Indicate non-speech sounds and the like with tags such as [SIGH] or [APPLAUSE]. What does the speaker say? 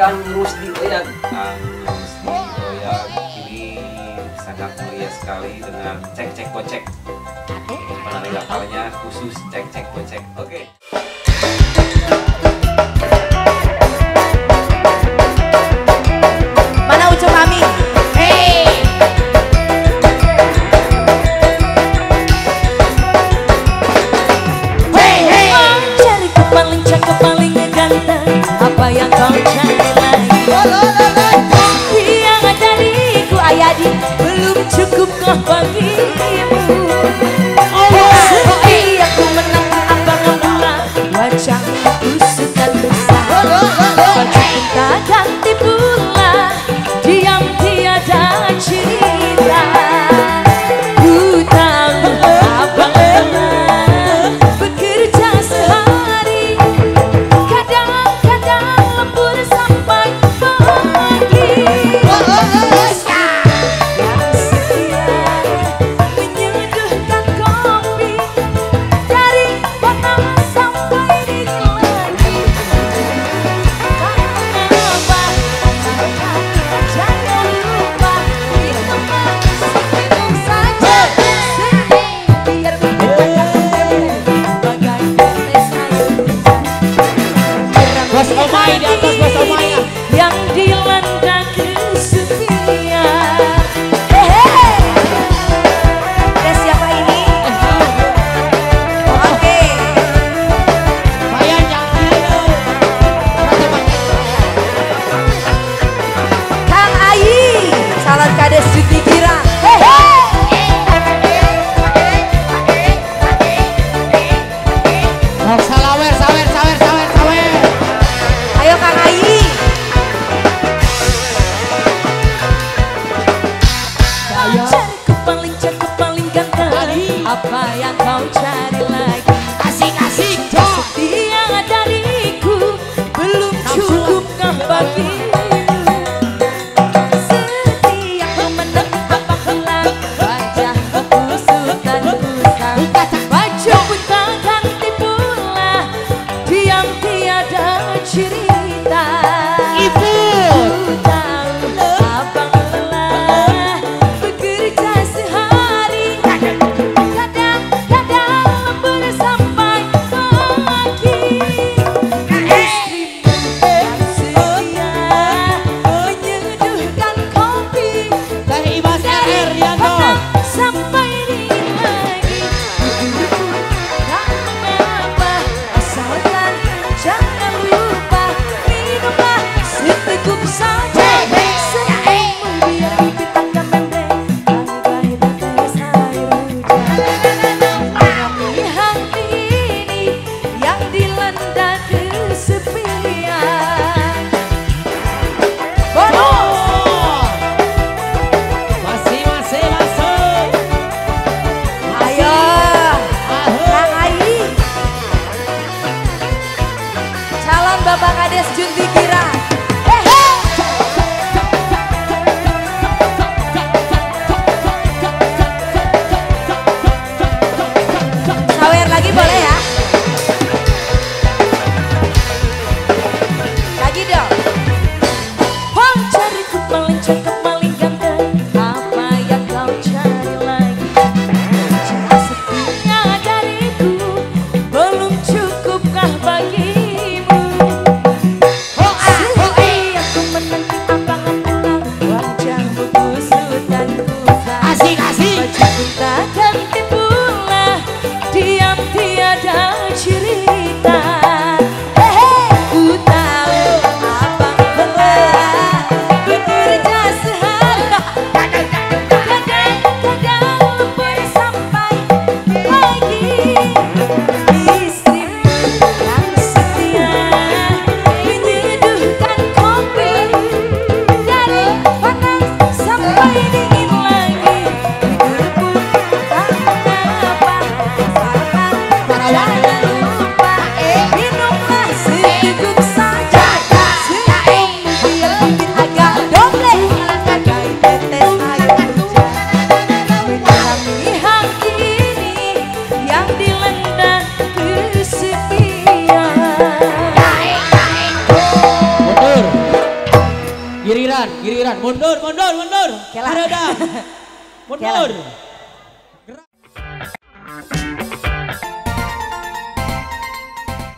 Kang Rusdi Oyang. Kang Rusdi Oyang ini sangat mulia sekali dengan cek-cek kocek. Penari kapalnya khusus cek-cek kocek. Oke. Mana Ucup kami? Hey! Hey, hey! Cari kepaling, cek kepaling yang ganteng Apa yang kau pagi di atas bersamanya yang di Giriran, giriran, Mundur, mundur, mundur. Kelak. [LAUGHS] Mundur.